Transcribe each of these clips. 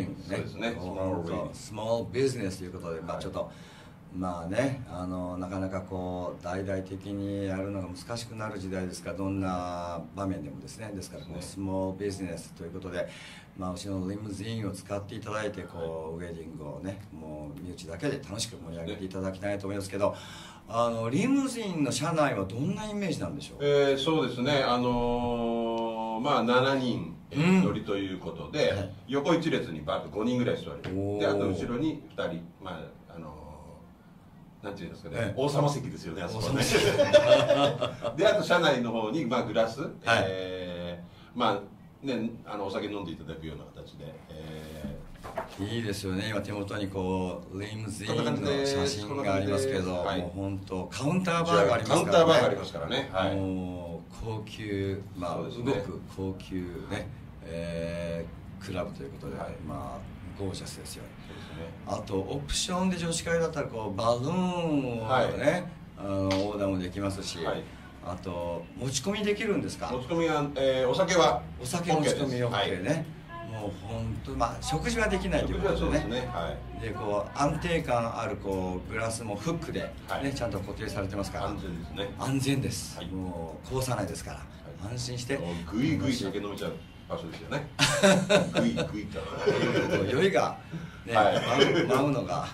ね、そうですね。スモールビジネスということで、まあ、ちょっと、まあねあのなかなかこう大々的にやるのが難しくなる時代ですからどんな場面でもですね。ですからこうスモールビジネスということで、まあ、うちのリムズインを使っていただいてこう、ウェディングをねもう身内だけで楽しく盛り上げていただきたいと思いますけどあのリムズインの車内はどんなイメージなんでしょう、えー、そうですね。あのー、まあ7人乗りということで、横一列にバッと5人ぐらい座る。であと後ろに2人まあなんていうんですかね、はい、王様席ですよねあそこね。であと車内の方に、まあ、グラス、はい、えー、まあねあのお酒飲んでいただくような形で、えー、いいですよね。今手元にこうリムズインの写真がありますけど、はい、もう本当カウンターバーがありますからね。カウンターバーがありますからね、はい、もう高級まあ、ね、動く高級ね、えー、クラブということで、はい、まあゴージャスですよ、ね、あとオプションで女子会だったらこうバルーンをね、はい、あのオーダーもできますし、はい、あと持ち込みできるんですか？持ち込みは、えー、お酒はお酒持ち込み OK ね、もう本当まあ食事はできないということでね。で、ね。はい、でこう安定感あるこうグラスもフックでね、はい、ちゃんと固定されてますから。安全ですね。安全です、はい、もうこうさないですから、安心して。ぐいぐい酒飲めちゃう場所ですよね。グイグイと。酔いがね、はい、舞うのが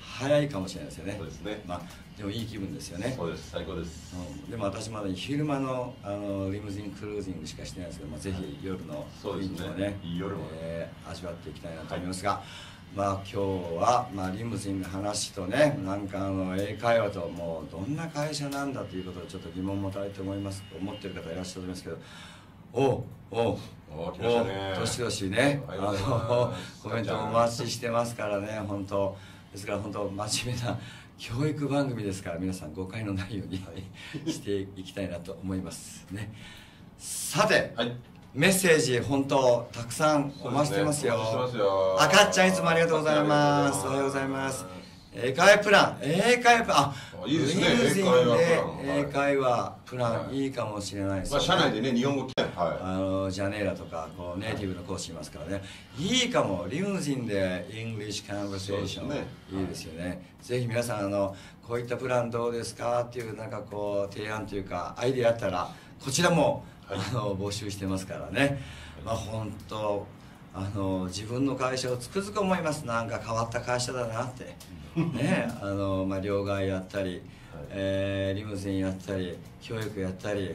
早いかもしれないですよね、そうですね。まあでもいい気分ですよね。そうです。最高です、うん、でも私まだ昼間のあのリムジンクルージングしかしてないですけど、まあ、ぜひ夜の雰囲気をねね夜も、えー、味わっていきたいなと思いますが、はい、まあ今日は、まあ、リムジンの話とねなんかあの英会話ともうどんな会社なんだということでちょっと疑問を持たれて思います思ってる方いらっしゃると思いますけどおおおお来ましたね。年々ね。あのコメントお待ちしてますからね本当。ですから本当真面目な教育番組ですから皆さん誤解のないようにしていきたいなと思いますね。さて、はい、メッセージ本当たくさんお待ちしてますよ、あかっちゃんいつもありがとうございます。おはようございます英会話プラン。英会話プラン。あいいですね。英会話プラン。英会話プランいいかもしれないですね、まあ、社内でね日本語来て、はい、あのジャネーラとかこうネイティブの講師いますからね。いいかも。リムジンで English conversation、ね、いいですよね、はい、ぜひ皆さんあのこういったプランどうですかっていうなんかこう提案というかアイデアあったらこちらも、はい、あの募集してますからね、まあ本当あの自分の会社をつくづく思います。なんか変わった会社だなって。ねあの、まあ、両替やったり、はい、えー、リムジンやったり教育やったり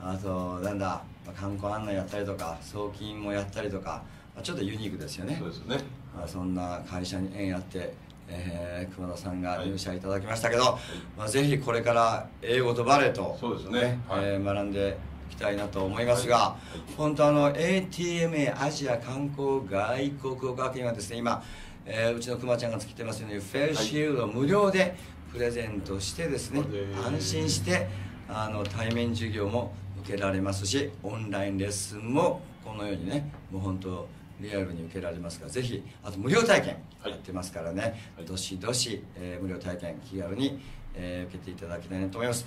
あとなんだ、まあ、観光案内やったりとか送金もやったりとか、まあ、ちょっとユニークですよね。そうですね、まあ、そんな会社に縁やって、えー、熊田さんが入社いただきましたけど、はい、まあ、ぜひこれから英語とバレエと、そうですね、はい、えー、学んでいきたいなと思いますが、はい、本当あの ATMA アジア観光外国語学院はですね今えー、うちのくまちゃんが作ってますようにフェルシールドを無料でプレゼントしてですね、安心してあの対面授業も受けられますしオンラインレッスンもこのようにねもう本当リアルに受けられますからぜひあと無料体験やってますからね、はい、どしどし、えー、無料体験気軽に、えー、受けていただきたいなと思います。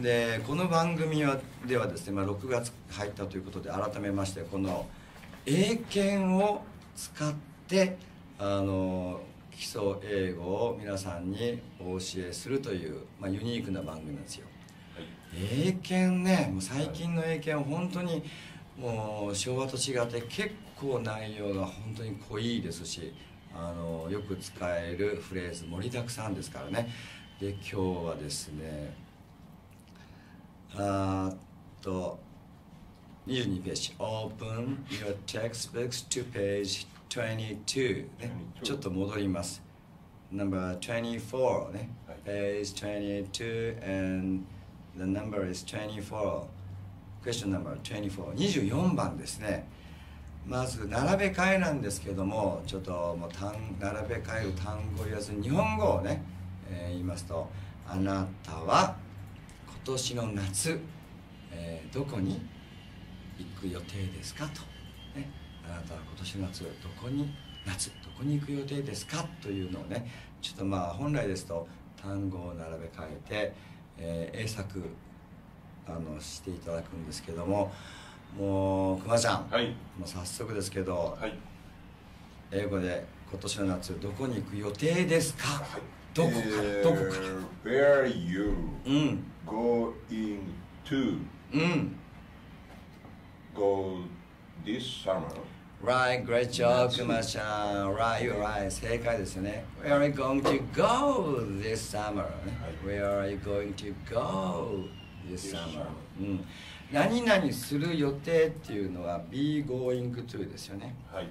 でこの番組はではですね、まあ、6月入ったということで改めましてこの英検を使ってあの基礎英語を皆さんにお教えするという、まあ、ユニークな番組なんですよ、はい、英検ねもう最近の英検は本当にもう昭和と違って結構内容が本当に濃いですしあのよく使えるフレーズ盛りだくさんですからねで今日はですねあっと22ページ。Open your textbooks to page 22ねちょっと戻ります。Number 24ね、はい、Page 22 and the number is 24 Question number 24 24番ですね。まず並べ替えなんですけどもちょっともう単並べ替える単語やず日本語をね、えー、言いますとあなたは今年の夏、えー、どこに行く予定ですかと。あなたは今年の夏どこに夏どこに行く予定ですか？というのをねちょっとまあ本来ですと単語を並べ替えて、えー、英作あのしていただくんですけどももう熊ちゃん、はい、もう早速ですけど、はい、英語で今年の夏どこに行く予定ですか、どこからどこから Where you うん going to うん go this summer? Right, great job, くまちゃん。Right, you're right. 正解ですよね。Where are you going to go this summer? ね Where are you going to go this summer うん。何々する予定っていうのは be going to ですよね。はい。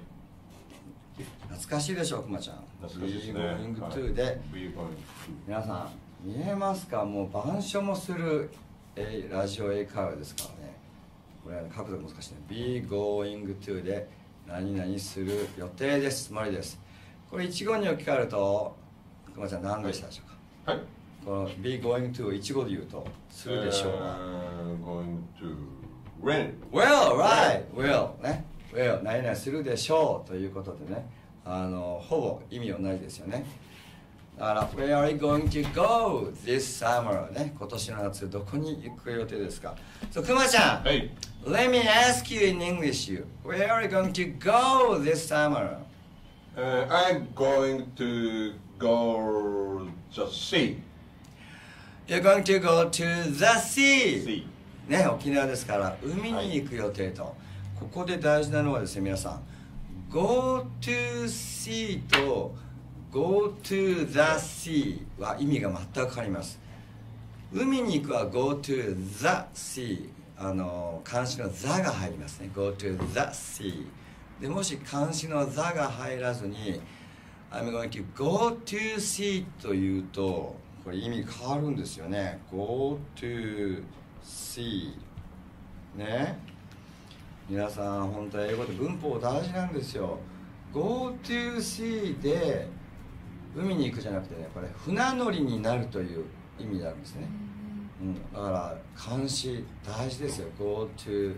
懐かしいでしょう、くまちゃん。懐かしいですね。going はい to で、going to 皆さん、見えますか？もう板書もする、えーラジオ英会話ですからね。これは角度が難しいね。be going to で何々する予定です。つまりです。これ一語に置き換えると、くまちゃん何でしたでしょうか、はい。この be going to を一語で言うと、するでしょうが。Uh, going to when? Well, right, will ね Will 何々するでしょうということでねあのほぼ意味はないですよねだから Where are you going to go this summer ね今年の夏どこに行く予定ですかそうくまちゃん、はい。Let me ask you in English Where are you going to go this summer? Uh, I'm going to go to sea. You're going to go to the sea Sea. ね沖縄ですから海に行く予定と、ここで大事なのはですね皆さん Go to sea と Go to the sea は意味が全く変わります。海に行くは Go to the sea あの漢詞の the が入りますね。Go to the sea でもし漢詞の the が入らずに I'm going to go to sea というとこれ意味変わるんですよね。Go to sea ね。皆さん本当は英語で文法大事なんですよ。Go to sea で海に行くじゃなくてねこれ船乗りになるという意味になるんですね、うん、だから漢詞大事ですよ。Go to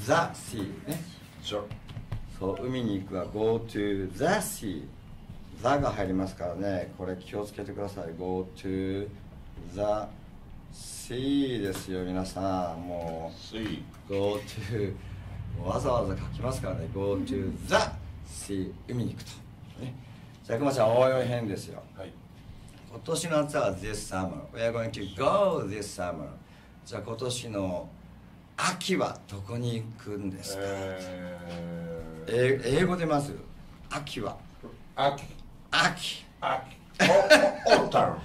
the sea ね。そう。海に行くは Go to the sea the が入りますからね。これ気をつけてください。Go to the sea ですよ皆さん。も sea. う Go to わざわざ書きますからね。Go to the sea 海に行くと。ね。じゃあくまちゃん応用編ですよ。はい。今年の夏は This summer We are going to go this summer じゃあ今年の秋はどこに行くんですか、Uh, え英語でまず秋は。Aki. 秋。Aki. O- o- Autumn.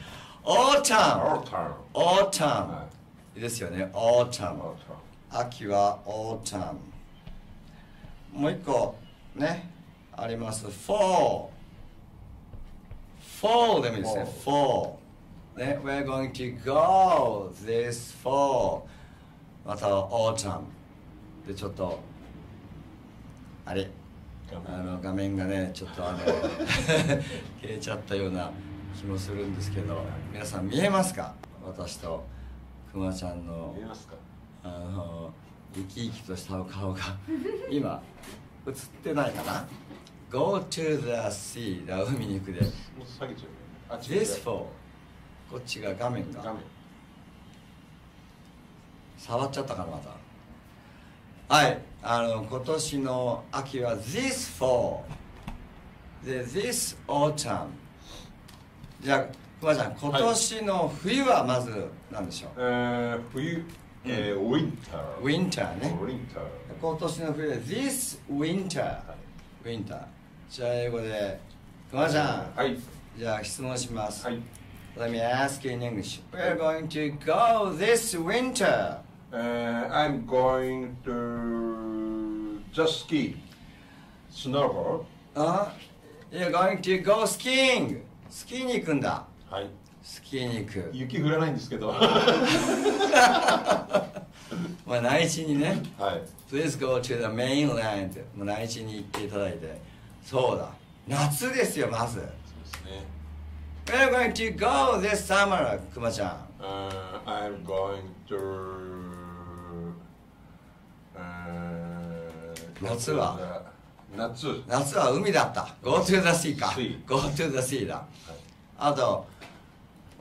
Autumn. Autumn ですよね。 Autumn. 秋は Autumn もう一個ねあります。Fall fall でもいいですね。Fall ね We're going to go this fall また autumn でちょっとあれ。あの画面がねちょっとあの 消えちゃったような気もするんですけど皆さん見えますか？私とくまちゃんの。見えますか？あの生き生きとしたお顔が今映ってないかな？Go to the sea だ海に行くで。もう下げちゃうよ。あ This for こっちが画面が。画面。触っちゃったかなまた。はい。あの今年の秋は This fall で This autumn じゃあくまちゃん今年の冬はまず何でしょう、えー冬、えー、winter Winter ね winter 今年の冬で This winter winter じゃあ英語でくまちゃんはいじゃあ質問します、はい Let me ask you in English We're going to go this winter Uh, I'm going to just ski, snowboard. あ You're going to go skiing スキーに行くんだはい。スキーに行く雪降らないんですけど。はまあ内地にねい。Please go to the mainland まあ内地に行っていただいてそうだ夏ですよまずそうですね。We're going to go this summer くまちゃん Uh, I'm going to. Uh, 夏は夏。夏は海だった Go to the sea か Go to the sea だはいあと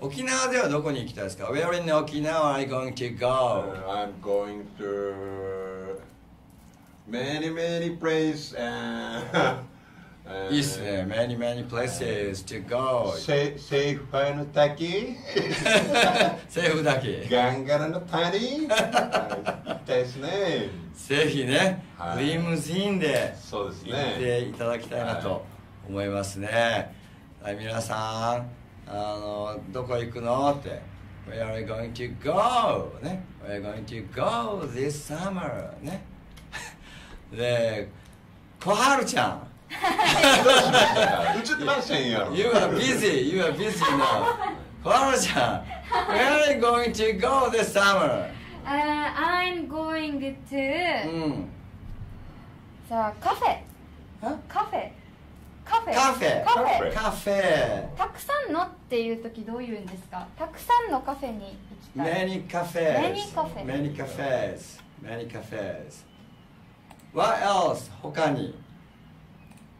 沖縄ではどこに行きたいですか？Where in 沖縄 are you going to go? Uh, I'm going to many many places. Uh, えーいいっすね many many places to go? セセーファイの滝政府だけガンガラの谷はい行きたいですねぜひね、はい。リムジンでそうですね。行っていただきたいなはと思いますね、はい、皆さんあのどこ行くのって Where are you going to go? ね Where are you going to go this summer? ねで小春ちゃん映ってませんよ You are busy, you are busy now 小春ちゃん Where are you going to go this summer? Uh, I'm going う to ん the cafe. あカフェ。カフェ。カフェカフェ。カフェたくさんのっていう時どう言うんですか。たくさんのカフェに行きたい。Many cafes. Many cafe. Many cafes. Many cafes. What else? 他に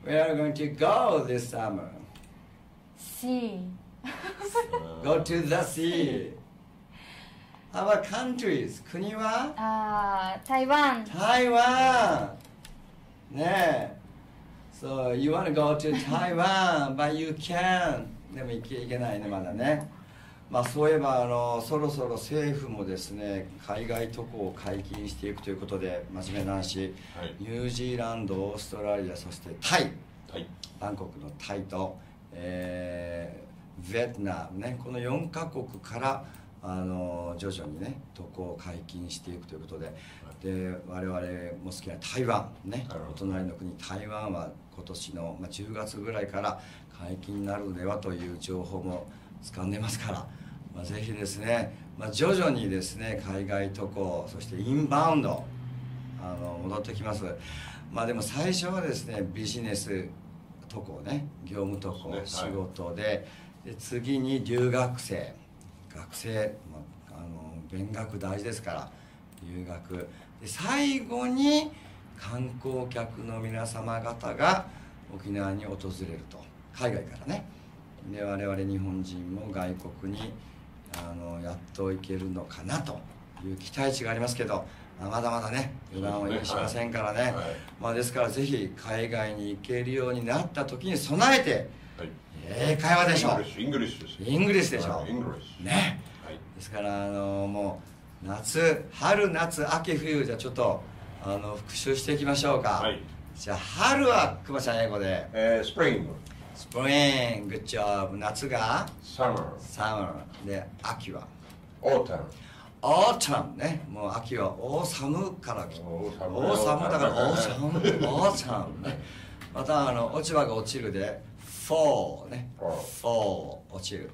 We are going to go this summer. See. Go to the sea. About countries? 国はあー台湾。台湾ねえ So you want to go to Taiwan but you can でも行けいけないねまだね。まあそういえばあのそろそろ政府もですね海外渡航を解禁していくということで真面目な話、はい。ニュージーランドオーストラリアそしてタイ。はいバンコクのタイと、えーベトナムね。この4カ国からあの徐々にね渡航を解禁していくということでで我々も好きな台湾ねお隣の国台湾は今年の、まあ、10月ぐらいから解禁になるのではという情報も掴んでますから、まあ、ぜひですね、まあ、徐々にですね海外渡航そしてインバウンドあの戻ってきます。まあでも最初はですねビジネス渡航ね業務渡航、ね仕事でで次に留学生学生、まあ、あの勉学大事ですから留学で最後に観光客の皆様方が沖縄に訪れると。海外からね。で我々日本人も外国にあのやっと行けるのかなと。いう期待値がありますけど。まだまだね予断を許しませんからね。はい。まあ、ですからぜひ海外に行けるようになった時に備えて。はい。英会話でしょ English です。 English でしょね。はい。ですからあのもう夏春夏秋冬じゃちょっとあの復習していきましょうか、はい。じゃあ春はくまちゃん英語で。えー spring spring good job 夏が？ Summer summer で秋は？オータムオータムね。もう秋はオーサムからオーサムだからオーサムオーサムね。またあの落ち葉が落ちるでフォーね。フォー落ちる。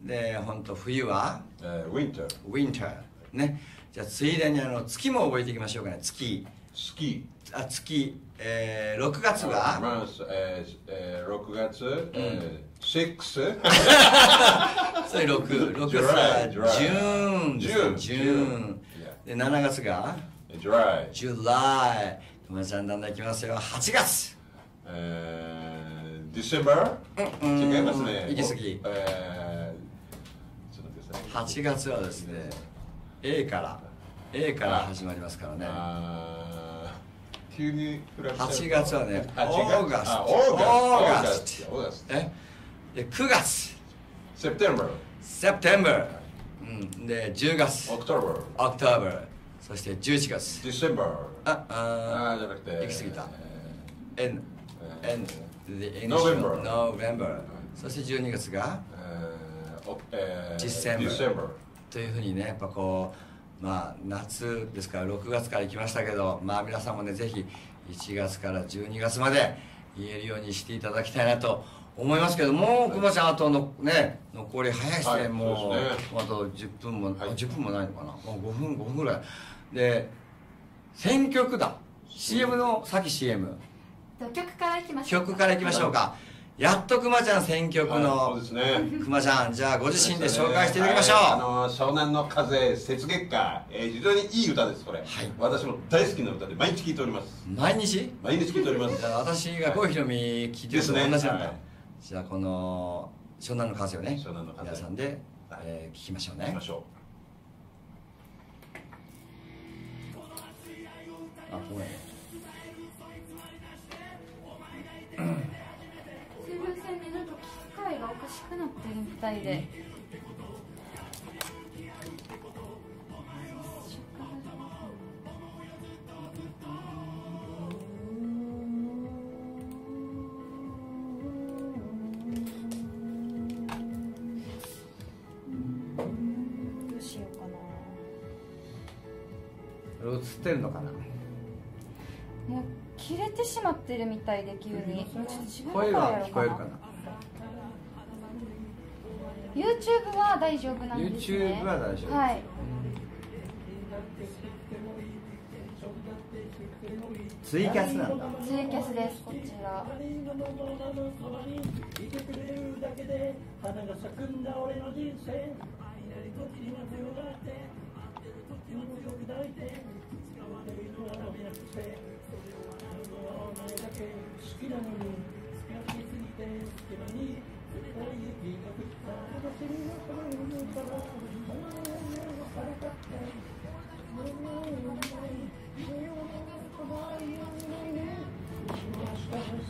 で本当冬は？えーウィンターウィンターね。じゃあついでにあの月も覚えていきましょうかね。月。スキあ月、えー、6月ーがまあえーえー6月えー6 それ6 6月 July が July June ジューン June で7月が？July ジュライ。くまちゃんだんだんいきますよ。8月。えー December うん違いますね。行き過ぎ。えーちょっと待ってください。8月はですね A から A から始まりますからね。急八月はね月。オーガスオーえ九月 September Sep- うんで十月。 October October そして十一月。 December。ああじゃなくて。行き過ぎた。N N the English November そして十二月が？ December というふうにねやっぱこうまあ夏ですから6月から行きましたけどまあ皆さんもねぜひ1月から12月まで言えるようにしていただきたいなと思いますけどもう久保ちゃんあとのね残り早いですね、はいもうね。あと10分も、はい。あ10分もないのかな。もう5分5分ぐらい。で選曲だ。CM のさっき CM と曲からいきましょう曲からいきましょうかやっとくまちゃん選曲のくまちゃんじゃあご自身で紹介していただきましょう、はいあの湘南の風雪月花、えー非常にいい歌ですこれ、はい。私も大好きな歌で毎日聴いております。毎日？毎日聴いております。じゃあ私が郷ひろみ聞いてると同じなんだ、ねはい。じゃあこの湘南の風をね湘南の風。皆さんで、はい。えー聞きましょうね。行きましょあごめんくなってるみたいで。どうしようかな。映ってるのかな？もう切れてしまってるみたいで急に。声からやろうかな。は聞こえるかな？YouTube は大丈夫なんですね。YouTube は大丈夫はい。ツイキャスなんだ。ツイキャスですこちら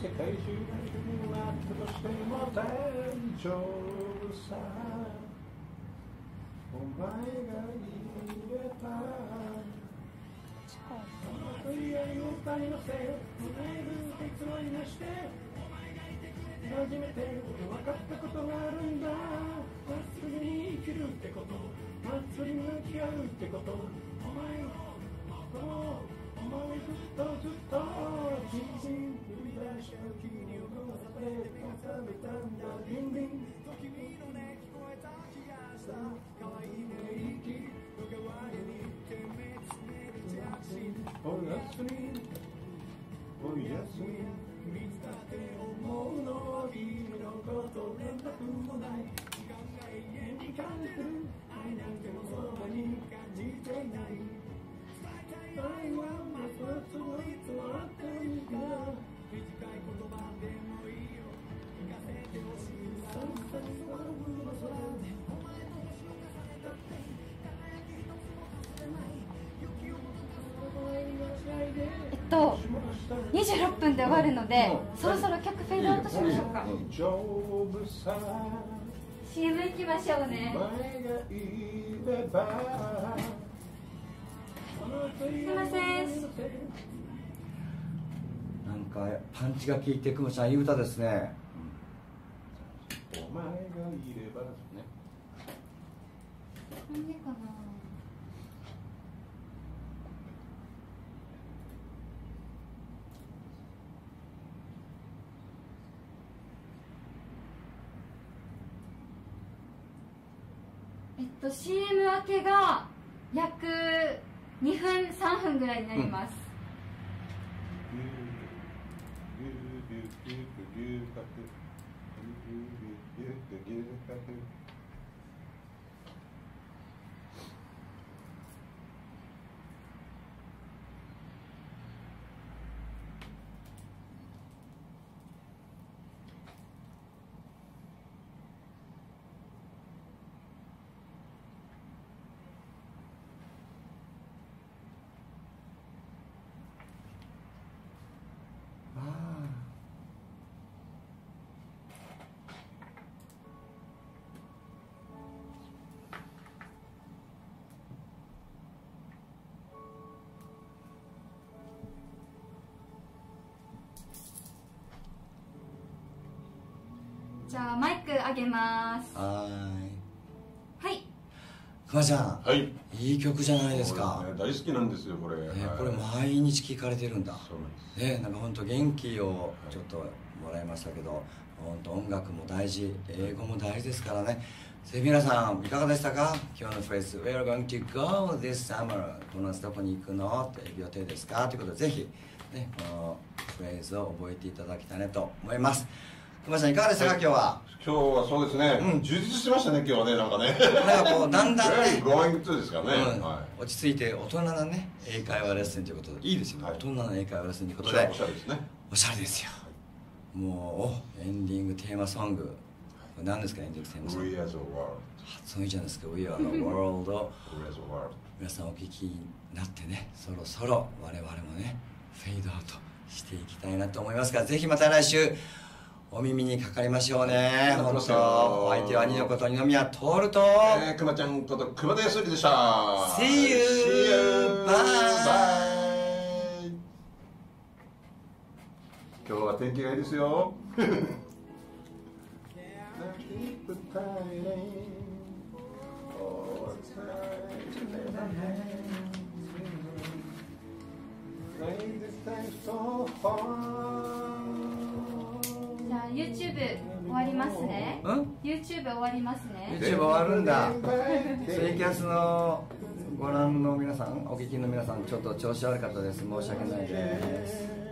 世界中があったとしても大丈夫さお前がいればいやいを歌いのせ胸る鉄をいなして初めて分かったことがあるんだ。まっすぐに生きるってこと。まっすぐに向き合うってこと。お前お前ずっとずっと。人生振り出した君に踊らされ重ねた。んだビンビン君のね聞こえた。気がした可愛いね息の代わりに手目つめるジャおやすみおやすみ見つかって思うの君のこと連絡もない時間が永遠に感じる愛なんてもそばに感じていない。愛はまたつもいつもあったんだ短い言葉でもいいよ聞かせてほしいさ26分で終わるのでそろそろ曲フェードアウトしましょうか。CM 行きましょうね。すいません。なんかパンチが効いてくまちゃんいい歌ですね。お前がいればですねなん。でかなえっと CM 明けが約2分3分ぐらいになります、あじゃあマイク上げます。あはーい。はい。くまちゃん。はい。いい曲じゃないですか、大好きなんですよこれ、ねはい。これ毎日聴かれてるんだ。そうなんです。ねなんか本当元気をちょっともらいましたけど本当音楽も大事英語も大事ですからね。ぜひ皆さんいかがでしたか？今日のフレーズ「We're going to go this summer」この夏どこに行くの？って予定ですか？ということでぜひ、ね、このフレーズを覚えていただきたいなと思います熊ちゃんいかがでしたか、今日は？今日はそうですね、うん。充実してましたね今日はねなんかね。なんかこうだんだんね。ですからね、うん。は落ち着いて大人なね英会話レッスンということで。いいですよね、はい。大人の英会話レッスンというい、ことで。おしゃれですね。おしゃれですよ。もうおエンディングテーマソング。これ何ですかエンディングテーマソン We グ as a world 発音いいじゃないですか We are the world We as a world 皆さんお聞きになってねそろそろ我々もねフェードアウトしていきたいなと思いますがぜひまた来週お耳にかかりましょうね。本当。お相手は二のこと二宮徹。と、えー、くまちゃんこと熊田康之でした。See you! See you! Bye! 今日は天気がいいですよ。じわりますね。うん？YouTube 終わりますね。YouTube 終わるんだ。ツイキャスのご覧の皆さんお聞きの皆さんちょっと調子悪かったです。申し訳ないです